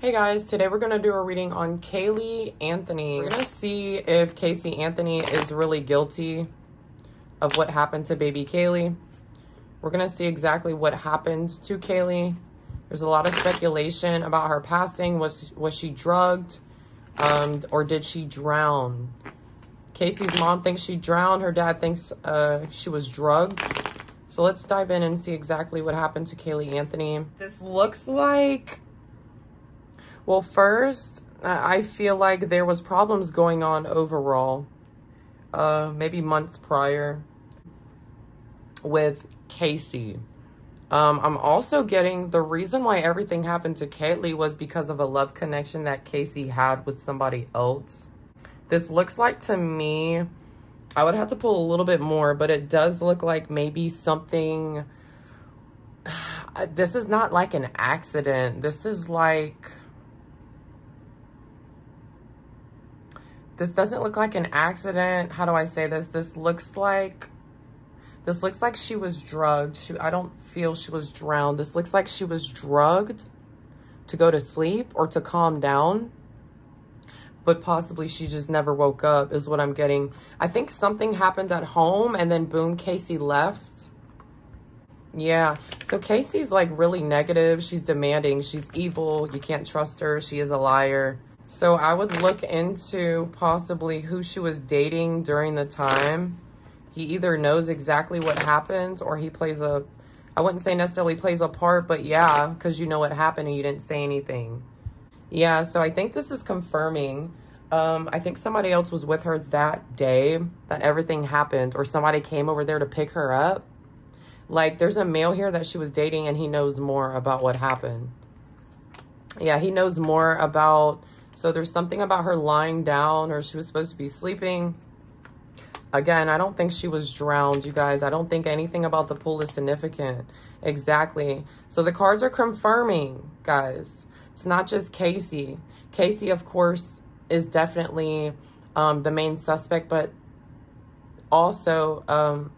Hey guys, today we're going to do a reading on Caylee Anthony. We're going to see if Casey Anthony is really guilty of what happened to baby Caylee. We're going to see exactly what happened to Caylee. There's a lot of speculation about her passing. Was, was she drugged um, or did she drown? Casey's mom thinks she drowned. Her dad thinks uh, she was drugged. So let's dive in and see exactly what happened to Caylee Anthony. This looks like well, first, I feel like there was problems going on overall, uh, maybe months prior with Casey. Um, I'm also getting the reason why everything happened to Caylee was because of a love connection that Casey had with somebody else. This looks like to me, I would have to pull a little bit more, but it does look like maybe something, this is not like an accident. This is like, This doesn't look like an accident. How do I say this? This looks like, this looks like she was drugged. She, I don't feel she was drowned. This looks like she was drugged to go to sleep or to calm down. But possibly she just never woke up is what I'm getting. I think something happened at home and then boom, Casey left. Yeah, so Casey's like really negative. She's demanding. She's evil. You can't trust her. She is a liar. So I would look into possibly who she was dating during the time. He either knows exactly what happened or he plays a, I wouldn't say necessarily plays a part, but yeah, because you know what happened and you didn't say anything. Yeah, so I think this is confirming. Um, I think somebody else was with her that day that everything happened or somebody came over there to pick her up. Like, there's a male here that she was dating and he knows more about what happened. Yeah, he knows more about so there's something about her lying down or she was supposed to be sleeping. Again, I don't think she was drowned, you guys. I don't think anything about the pool is significant. Exactly. So the cards are confirming, guys. It's not just Casey. Casey, of course, is definitely um, the main suspect, but also um,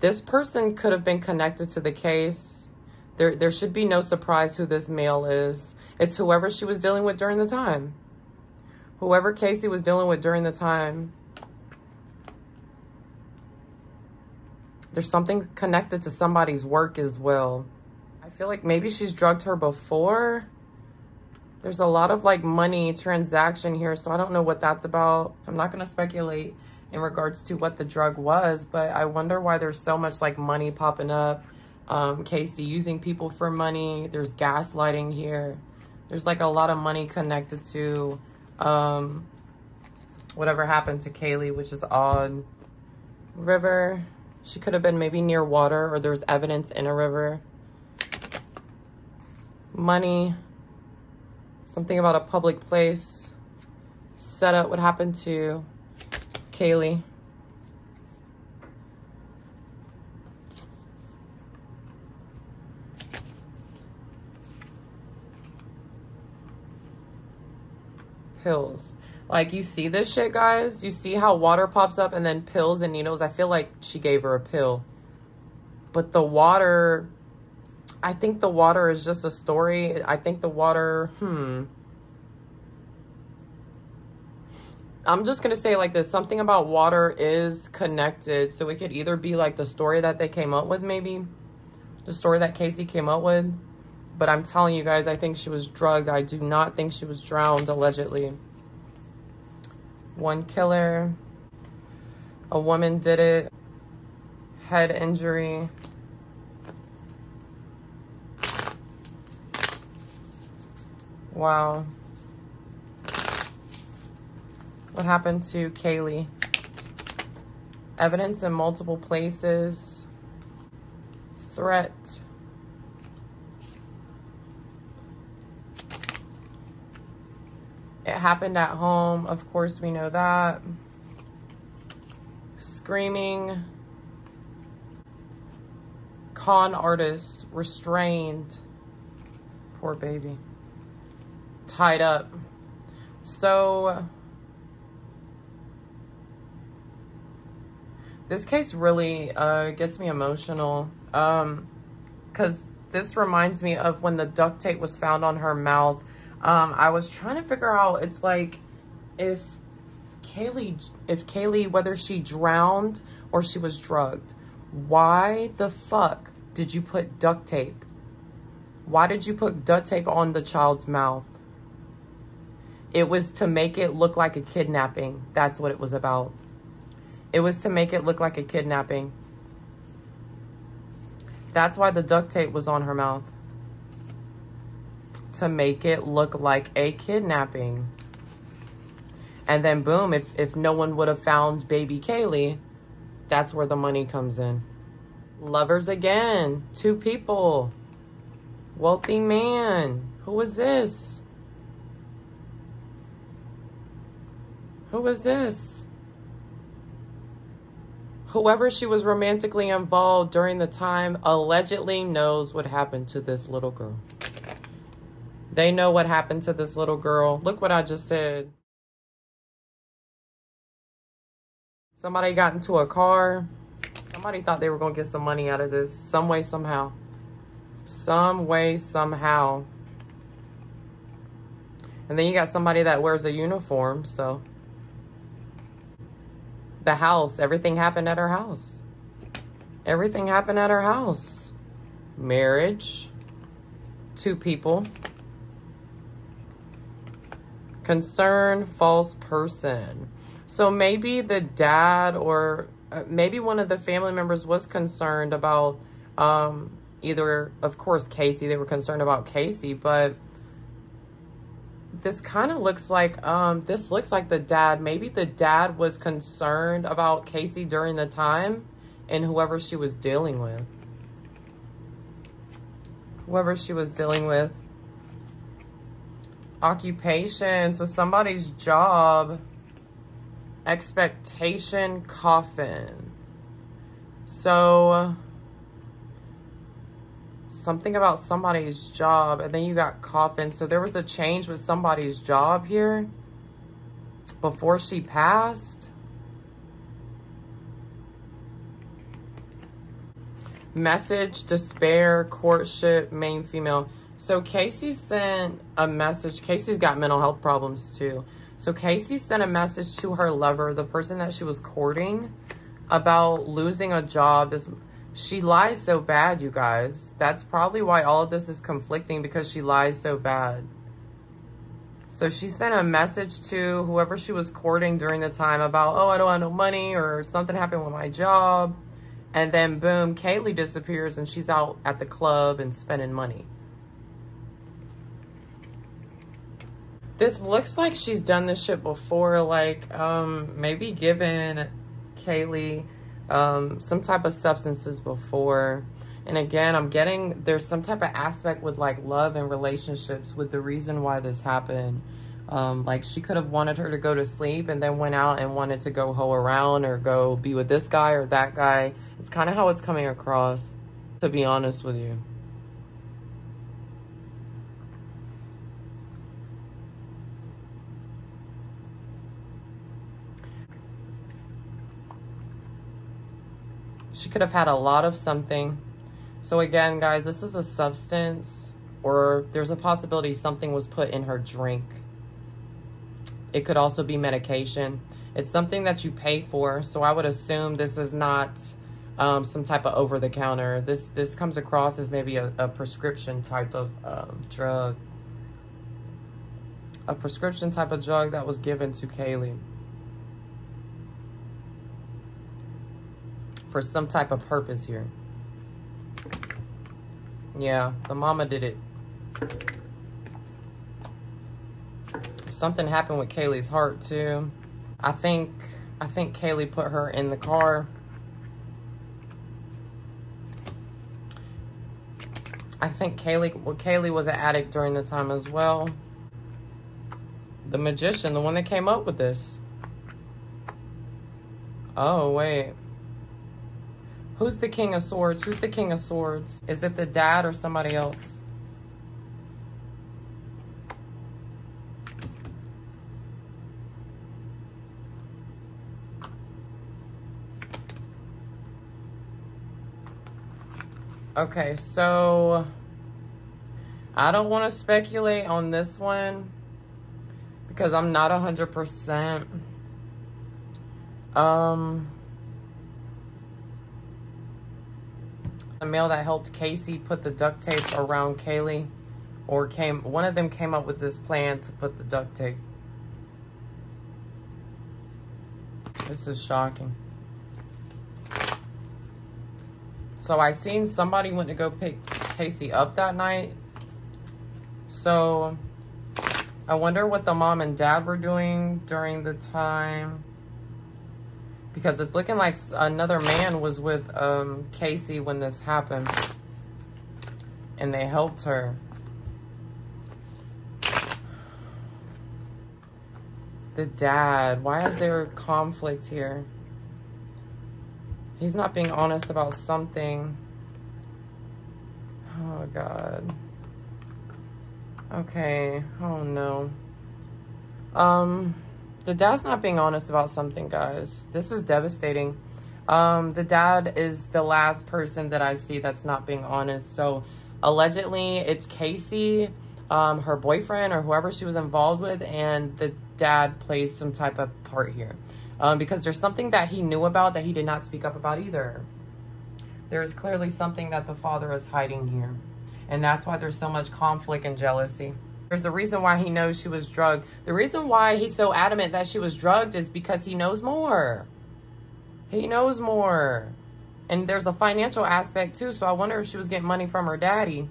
this person could have been connected to the case. There, there should be no surprise who this male is. It's whoever she was dealing with during the time. Whoever Casey was dealing with during the time. There's something connected to somebody's work as well. I feel like maybe she's drugged her before. There's a lot of like money transaction here, so I don't know what that's about. I'm not going to speculate in regards to what the drug was, but I wonder why there's so much like money popping up. Um, Casey using people for money. There's gaslighting here. There's like a lot of money connected to um, whatever happened to Caylee, which is odd. River. She could have been maybe near water or there's evidence in a river. Money. Something about a public place. Setup. What happened to Caylee? Pills. Like, you see this shit, guys? You see how water pops up and then pills and needles? I feel like she gave her a pill. But the water... I think the water is just a story. I think the water... Hmm... I'm just going to say like this. Something about water is connected. So it could either be like the story that they came up with maybe. The story that Casey came up with. But I'm telling you guys, I think she was drugged. I do not think she was drowned, allegedly. One killer. A woman did it. Head injury. Wow. What happened to Caylee? Evidence in multiple places. Threat. It happened at home. Of course, we know that. Screaming. Con artist. Restrained. Poor baby. Tied up. So... This case really uh, gets me emotional. Um, because this reminds me of when the duct tape was found on her mouth Um, I was trying to figure out, it's like, if Caylee, if Caylee, whether she drowned or she was drugged, why the fuck did you put duct tape? Why did you put duct tape on the child's mouth? It was to make it look like a kidnapping. That's what it was about. It was to make it look like a kidnapping. That's why the duct tape was on her mouth. To make it look like a kidnapping. And then boom, if, if no one would have found baby Caylee, that's where the money comes in. Lovers again. Two people. Wealthy man. Who is this? Who is this? Whoever she was romantically involved during the time allegedly knows what happened to this little girl. They know what happened to this little girl. Look what I just said. Somebody got into a car. Somebody thought they were going to get some money out of this. Some way, somehow. Some way, somehow. And then you got somebody that wears a uniform, so the house. Everything happened at her house. Everything happened at her house. Marriage. Two people. Concern, false person. So maybe the dad or uh, maybe one of the family members was concerned about um, either, of course, Casey. They were concerned about Casey, but this kind of looks like um this looks like the dad maybe the dad was concerned about casey during the time and whoever she was dealing with whoever she was dealing with occupation so somebody's job expectation coffin. So something about somebody's job and then you got coffin. So there was a change with somebody's job here before she passed. Message despair courtship main female so casey sent a message casey's got mental health problems too so casey sent a message to her lover the person that she was courting about losing a job this she lies so bad, you guys. That's probably why all of this is conflicting because she lies so bad. So she sent a message to whoever she was courting during the time about, oh, I don't have no money or something happened with my job. And then boom, Caylee disappears and she's out at the club and spending money. This looks like she's done this shit before, like um, maybe given Caylee um, some type of substances before. And again, I'm getting, there's some type of aspect with like love and relationships with the reason why this happened. Um, like she could have wanted her to go to sleep and then went out and wanted to go hoe around or go be with this guy or that guy. It's kind of how it's coming across, to be honest with you. She could have had a lot of something. So again, guys, this is a substance or there's a possibility something was put in her drink. It could also be medication. It's something that you pay for. So I would assume this is not um, some type of over-the-counter. This this comes across as maybe a, a prescription type of um, drug. A prescription type of drug that was given to Caylee. For some type of purpose here. Yeah, the mama did it. Something happened with Caylee's heart too. I think I think Caylee put her in the car. I think Caylee well, Caylee was an addict during the time as well. The magician, the one that came up with this. Oh, wait. Who's the King of Swords? Who's the King of Swords? Is it the dad or somebody else? Okay, so I don't want to speculate on this one because I'm not 100%. Um, the male that helped Casey put the duct tape around Caylee or came, one of them came up with this plan to put the duct tape. This is shocking. So I seen somebody went to go pick Casey up that night. So I wonder what the mom and dad were doing during the time. Because it's looking like another man was with um, Casey when this happened. And they helped her. The dad. Why is there conflict here? He's not being honest about something. Oh, God. Okay. Oh, no. Um, the dad's not being honest about something, guys. This is devastating. Um, the dad is the last person that I see that's not being honest. So, allegedly, it's Casey, um, her boyfriend, or whoever she was involved with, and the dad plays some type of part here. Um, because there's something that he knew about that he did not speak up about either. There is clearly something that the father is hiding here. And that's why there's so much conflict and jealousy. There's the reason why he knows she was drugged. The reason why he's so adamant that she was drugged is because he knows more. He knows more. And there's a financial aspect too. So I wonder if she was getting money from her daddy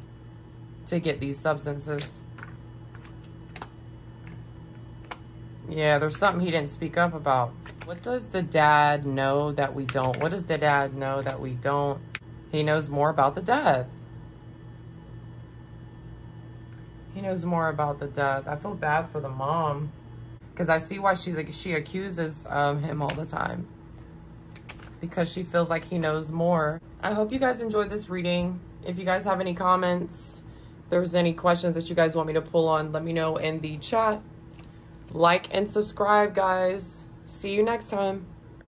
to get these substances. Yeah, there's something he didn't speak up about. What does the dad know that we don't? What does the dad know that we don't? He knows more about the death. He knows more about the death. I feel bad for the mom because I see why she's like she accuses um, him all the time because she feels like he knows more. I hope you guys enjoyed this reading. If you guys have any comments, if there's any questions that you guys want me to pull on, let me know in the chat. Like and subscribe, guys. See you next time.